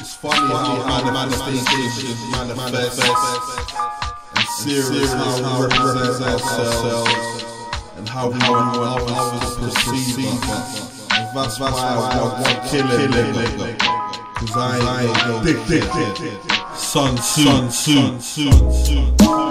It's funny how manifestation manifests and serious how we represent ourselves and how we want others to perceive us. And that's why I want killing it. Cause I ain't no dick dick dick. Sunsu, Sun Tzu, Sunsu.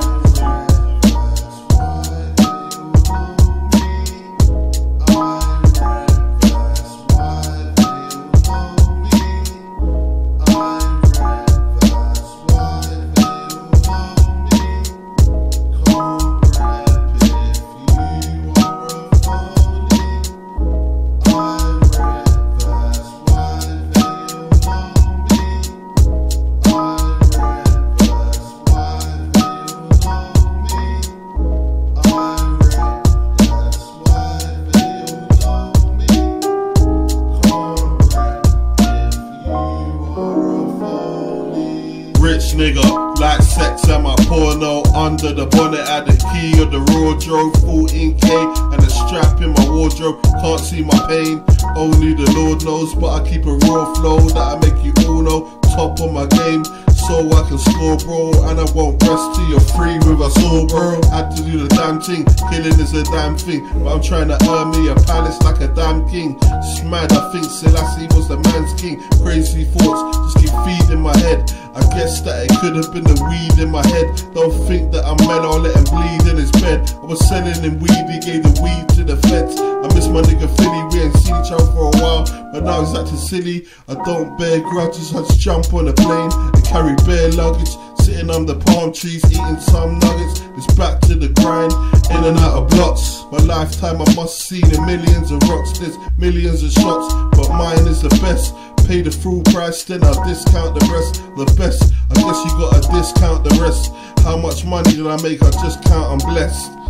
Nigga, like sex and my porno Under the bonnet at the key of the wardrobe. drove 14k and a strap in my wardrobe. Can't see my pain, only the Lord knows. But I keep a raw flow that I make you all know. Top of my game, so I can score bro. And I won't rest till you're free with a sword bro. Had to do the damn thing, killing is a damn thing. But I'm trying to earn me a palace like a damn king. It's mad, I think Selassie was the man's king. Crazy thoughts just keep feeding my head I guess that it could have been the weed in my head. Don't think that I'm mellow, let him bleed in his bed. I was selling him weed, he gave the weed to the feds. I miss my nigga Philly, we ain't seen each other for a while, but now he's acting silly. I don't bear grudges, I just jump on a plane and carry bare luggage. Sitting under palm trees, eating some nuggets. It's back to the grind, in and out of blocks. My lifetime, I must see the millions of rocks. There's millions of shots, but mine is the best. Pay the full price, then I'll discount the rest. The best, I guess you gotta discount the rest. How much money did I make? I just count, I'm blessed.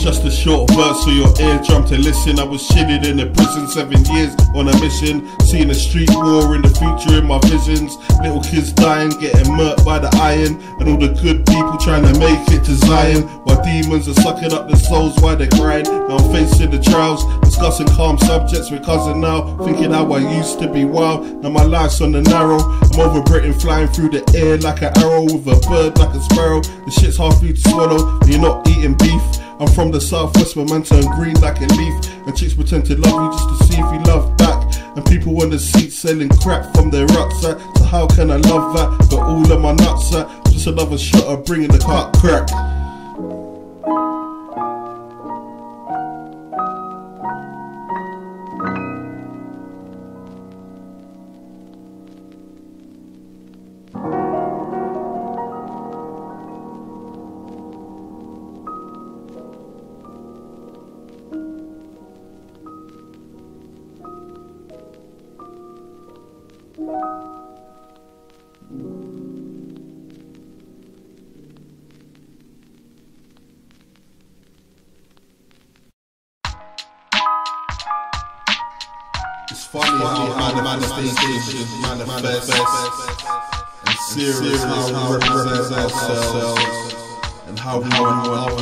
Just a short verse for your eardrum to listen. I was chilling in a prison seven years on a mission. Seeing a street war in the future in my visions. Little kids dying, getting murked by the iron. And all the good people trying to make it to Zion. While demons are sucking up their souls while they're crying. Now I'm facing the trials, discussing calm subjects with cousin now. Thinking how I used to be wild. Now my life's on the narrow. I'm over Britain flying through the air like an arrow with a bird like a sparrow. The shit's hard for you to swallow. You're not eating beef. I'm from the southwest where man turn green like a leaf And chicks pretend to love you just to see if you love back. And people on the seats selling crap from their rucksack eh? So how can I love that? Got all of my nuts at Just another shot of bringing the cut crack It's funny how manifestation manifests and serious how we represent ourselves and how we want